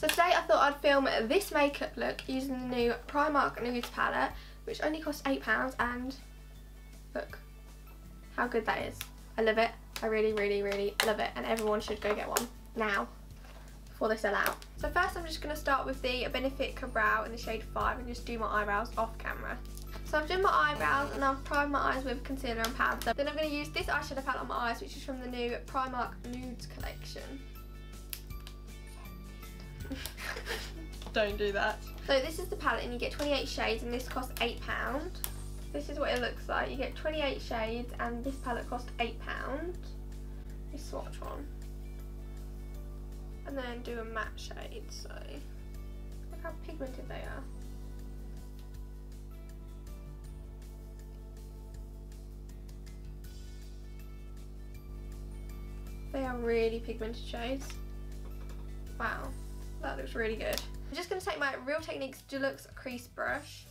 So today I thought I'd film this makeup look using the new Primark Nudes palette, which only costs £8 and look how good that is. I love it. I really, really, really love it and everyone should go get one now before they sell out. So first I'm just going to start with the Benefit Ka-Brow in the shade 5 and just do my eyebrows off camera. So I've done my eyebrows and I've primed my eyes with concealer and powder. Then I'm going to use this eyeshadow palette on my eyes which is from the new Primark Nudes collection. Don't do that. So this is the palette and you get 28 shades and this costs £8. This is what it looks like. You get 28 shades and this palette costs £8. We swatch one. And then do a matte shade, so look how pigmented they are. They are really pigmented shades. Wow, that looks really good. I'm just going to take my Real Techniques Deluxe Crease Brush.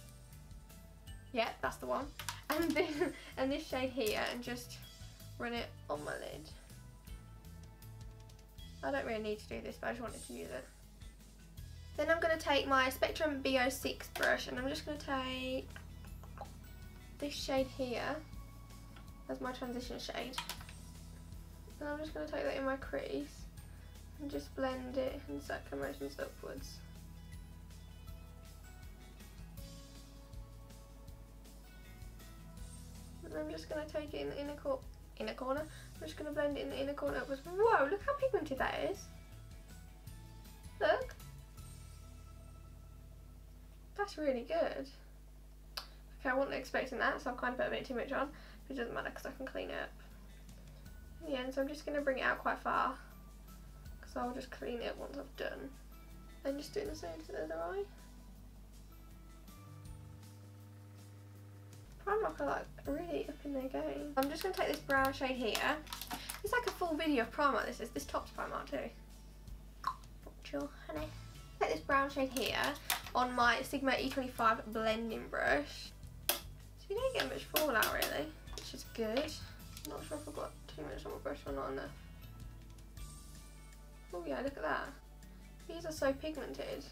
Yeah, that's the one. And this, and this shade here and just run it on my lid. I don't really need to do this, but I just wanted to use it. Then I'm going to take my Spectrum B06 brush and I'm just going to take this shade here as my transition shade. And I'm just going to take that in my crease and just blend it in circular motions upwards. And I'm just going to take it in the inner, cor inner corner. I'm just going to blend it in the inner corner upwards. Whoa, look how pigmented that is. Look. That's really good. Okay, I wasn't expecting that, so I've kind of put a bit too much on. But it doesn't matter because I can clean it up. In the end, so I'm just going to bring it out quite far. Because I'll just clean it once I've done. And just doing the same to the other eye. Primark are like really up in their game. I'm just going to take this brown shade here. It's like a full video of Primark this is. This top's Primark too. Chill, honey. Take this brown shade here on my Sigma E25 blending brush. So you don't get much fallout really, which is good. I'm not sure if I've got too much on my brush or not enough. Oh yeah, look at that. These are so pigmented.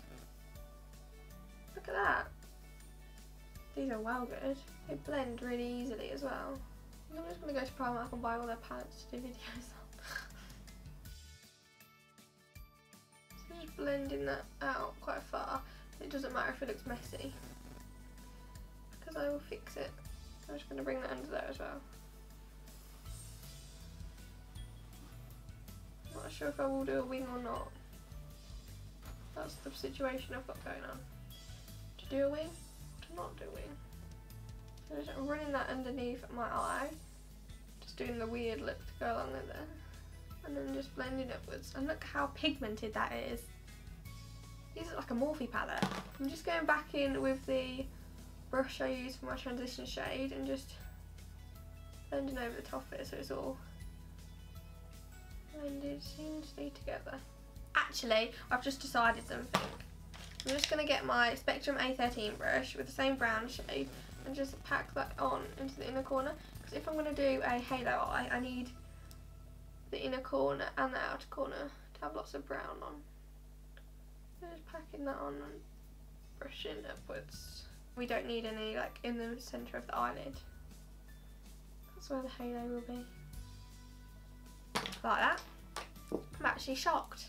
Look at that. These are well good. They blend really easily as well. I'm just going to go to Primark and buy all their palettes to do videos on. so just blending that out quite far. It doesn't matter if it looks messy. Because I will fix it. I'm just going to bring that under there as well. Not sure if I will do a wing or not. That's the situation I've got going on. To do a wing, to not do a wing. So running that underneath my eye, just doing the weird look to go along with it. And then just blending upwards. And look how pigmented that is. These are like a Morphe palette. I'm just going back in with the brush I used for my transition shade and just blending over the top of it so it's all blended seamlessly together. Actually, I've just decided something. I'm just going to get my Spectrum A13 brush with the same brown shade and just pack that on into the inner corner because if I'm going to do a halo eye I need the inner corner and the outer corner to have lots of brown on. So just packing that on and brushing upwards. We don't need any like in the centre of the eyelid. That's where the halo will be. Like that. I'm actually shocked.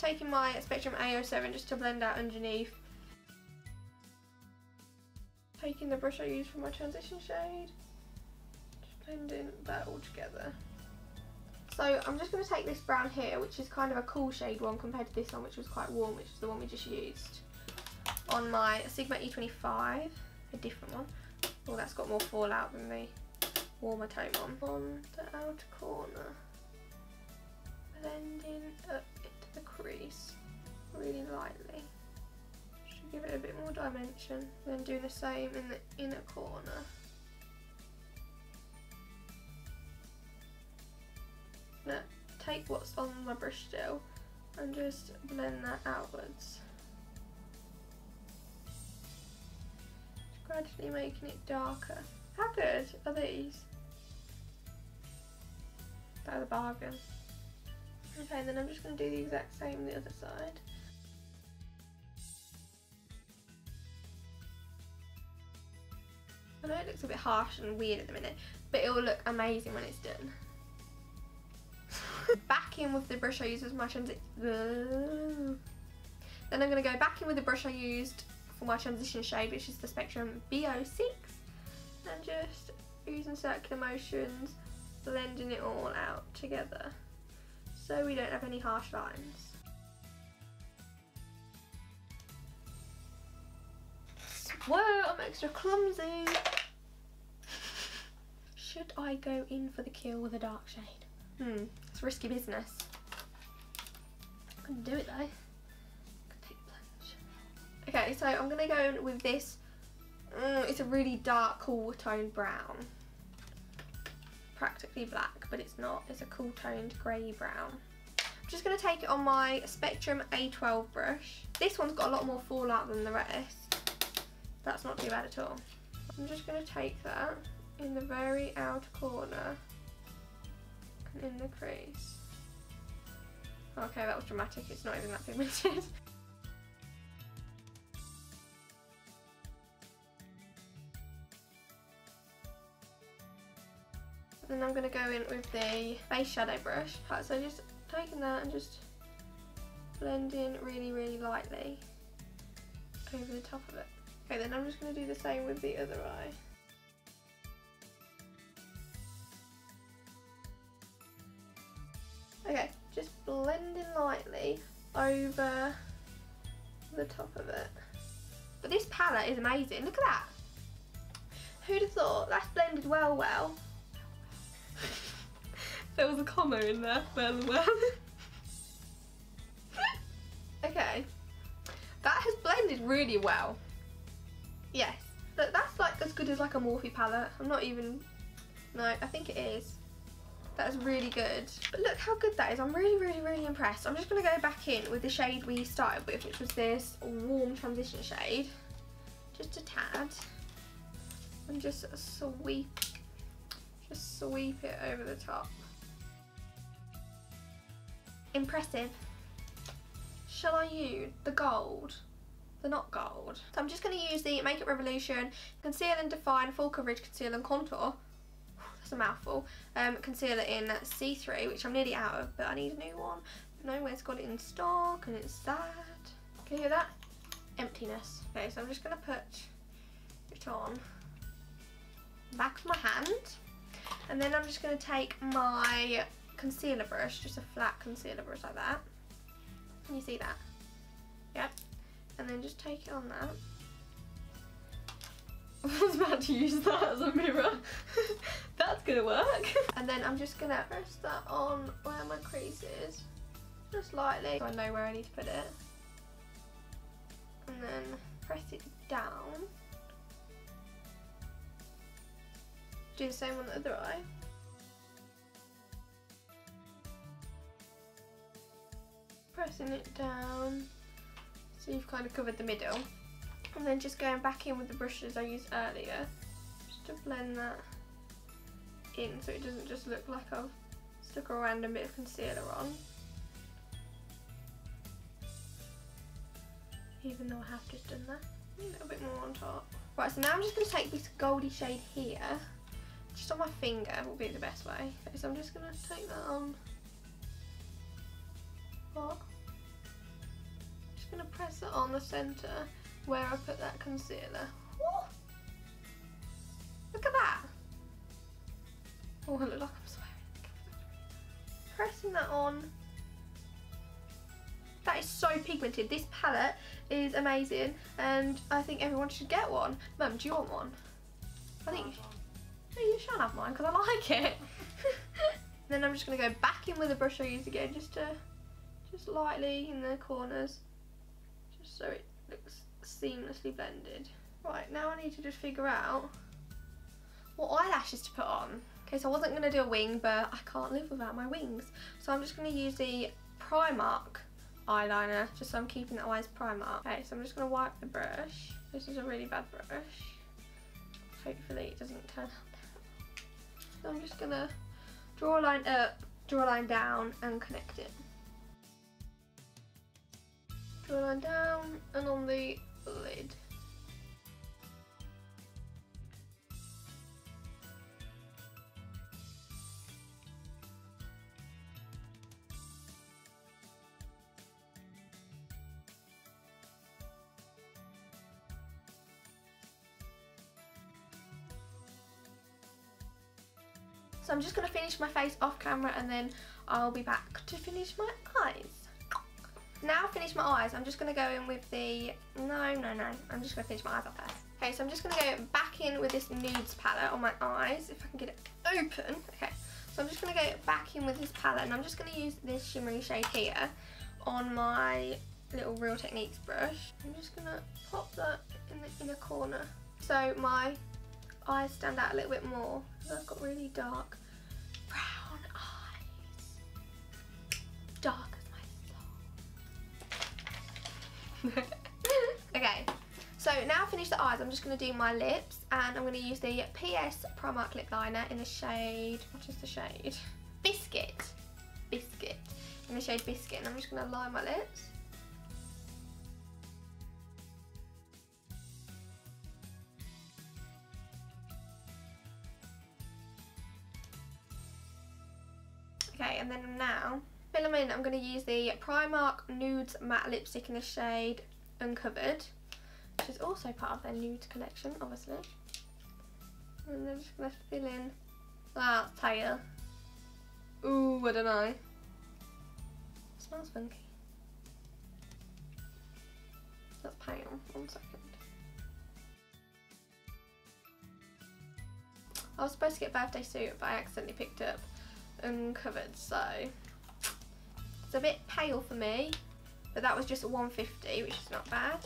taking my Spectrum A07 just to blend out underneath. Taking the brush I used for my transition shade. Just blending that all together. So I'm just going to take this brown here, which is kind of a cool shade one compared to this one, which was quite warm, which is the one we just used. On my Sigma E25, a different one. Oh, that's got more fallout than the warmer tone one. On the outer corner, blending up into the crease really lightly. Should give it a bit more dimension. Then do the same in the inner corner. Now take what's on my brush still and just blend that outwards. Gradually making it darker. How good are these? They're the bargain. Okay, then I'm just going to do the exact same the other side. I know it looks a bit harsh and weird at the minute, but it will look amazing when it's done. back in with the brush I used as my transition. Then I'm going to go back in with the brush I used my transition shade, which is the Spectrum B06. And just using circular motions, blending it all out together. So we don't have any harsh lines. Whoa, I'm extra clumsy. Should I go in for the kill with a dark shade? Hmm, it's risky business. I'm gonna do it though. So I'm gonna go in with this. Mm, it's a really dark, cool toned brown. Practically black, but it's not. It's a cool toned grey brown. I'm just gonna take it on my Spectrum A12 brush. This one's got a lot more fallout than the rest. That's not too bad at all. I'm just gonna take that in the very outer corner and in the crease. Okay, that was dramatic. It's not even that pigmented. then I'm going to go in with the face shadow brush. So just taking that and just blending really, really lightly over the top of it. Okay, then I'm just going to do the same with the other eye. Okay, just blending lightly over the top of it. But this palette is amazing. Look at that. Who'd have thought? That's blended well, well. There was a comma in there, well, well. okay. That has blended really well. Yes. That's like as good as like a Morphe palette. I'm not even... No, I think it is. That is really good. But look how good that is. I'm really, really, really impressed. I'm just going to go back in with the shade we started with, which was this warm transition shade. Just a tad. And just sweep, just sweep it over the top. Impressive. Shall I use the gold? The not gold. So I'm just going to use the Makeup Revolution Conceal and Define Full Coverage Conceal and Contour That's a mouthful. Um, concealer in C3, which I'm nearly out of, but I need a new one. Nowhere's got it in stock, and it's sad. Can you hear that? Emptiness. Okay, so I'm just going to put it on back of my hand. And then I'm just going to take my concealer brush, just a flat concealer brush like that. Can you see that? Yep. And then just take it on that. I was about to use that as a mirror. That's gonna work. and then I'm just gonna press that on where my crease is. Just lightly, so I know where I need to put it. And then press it down. Do the same on the other eye. Pressing it down so you've kind of covered the middle. And then just going back in with the brushes I used earlier, just to blend that in so it doesn't just look like I've stuck a random bit of concealer on. Even though I have just done that. A little bit more on top. Right, so now I'm just going to take this goldy shade here, just on my finger will be the best way. So I'm just going to take that on. On the centre where I put that concealer. Look at that. Oh, I look like I'm swearing. Pressing that on. That is so pigmented. This palette is amazing and I think everyone should get one. Mum, do you want one? I think no, you shan't have mine because I like it. then I'm just going to go back in with the brush I used again just to, just lightly in the corners. So it looks seamlessly blended. Right, now I need to just figure out what eyelashes to put on. Okay, so I wasn't going to do a wing, but I can't live without my wings. So I'm just going to use the Primark eyeliner, just so I'm keeping the eyes Primark. Okay, so I'm just going to wipe the brush. This is a really bad brush. Hopefully it doesn't turn out So I'm just going to draw a line up, draw a line down and connect it. Down and on the lid. So I'm just going to finish my face off camera and then I'll be back to finish my eyes. Now I've finished my eyes, I'm just going to go in with the... No, no, no. I'm just going to finish my eyes off first. Okay, so I'm just going to go back in with this nudes palette on my eyes, if I can get it open. Okay, so I'm just going to go back in with this palette and I'm just going to use this shimmery shade here on my little Real Techniques brush. I'm just going to pop that in the inner corner. So my eyes stand out a little bit more. I've got really dark okay, so now I've finished the eyes, I'm just going to do my lips and I'm going to use the PS Primark lip liner in the shade, what is the shade? Biscuit. Biscuit. In the shade Biscuit and I'm just going to line my lips. Filament, I'm going to use the Primark Nudes Matte Lipstick in the shade Uncovered, which is also part of their nude collection, obviously. And I'm just going to fill in that tail. Ooh, I don't know. smells funky. That's pale. One second. I was supposed to get birthday suit, but I accidentally picked up uncovered so it's a bit pale for me but that was just 150 which is not bad.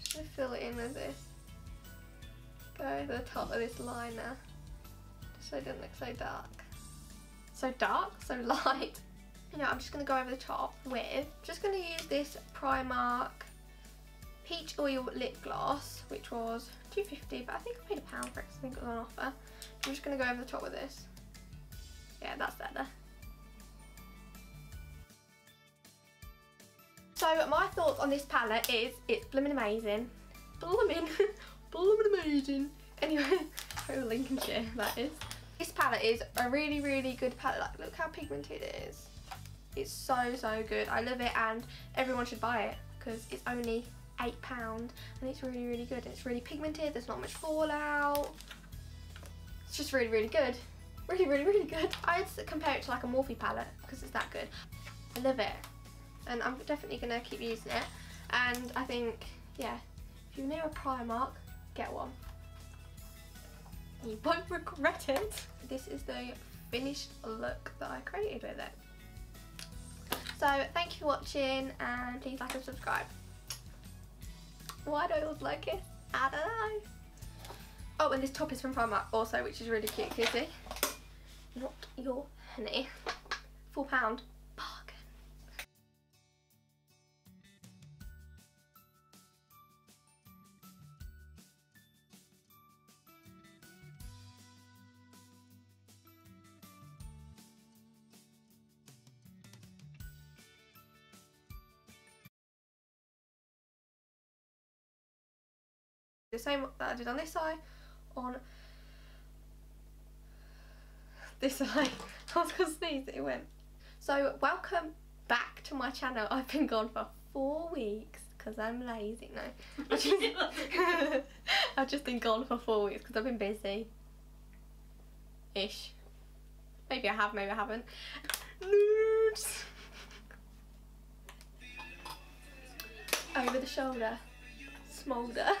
Just gonna fill it in with this go over the top of this liner just so it doesn't look so dark. So dark so light. You know I'm just gonna go over the top with just gonna use this Primark peach oil lip gloss which was 250 but I think I paid a pound for it I think it was on offer. I'm just gonna go over the top with this. Yeah, that's better. So my thoughts on this palette is it's blooming amazing. Blooming, blooming amazing. Anyway, oh Lincolnshire that is. This palette is a really, really good palette. Like, look how pigmented it is. It's so, so good. I love it and everyone should buy it because it's only £8 and it's really, really good. It's really pigmented, there's not much fallout. It's just really, really good really, really, really good. I'd compare it to like a Morphe palette because it's that good. I love it. And I'm definitely going to keep using it. And I think, yeah, if you're near a Primark, get one. You won't regret it. This is the finished look that I created with it. So thank you for watching and please like and subscribe. Why do I always like it? I don't know. Oh, and this top is from Primark also, which is really cute, can you see? not your honey. Four pound The same that I did on this eye on this eye. I was gonna sneeze, it went. So welcome back to my channel. I've been gone for four weeks because I'm lazy. No, I've just, I've just been gone for four weeks because I've been busy. Ish. Maybe I have, maybe I haven't. Nudes. Over the shoulder. Smolder.